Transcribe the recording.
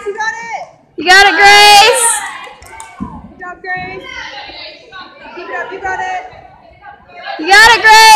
Grace. You got it. You got it, Grace. Good job, Grace. Keep it up. You got it. You got it, Grace.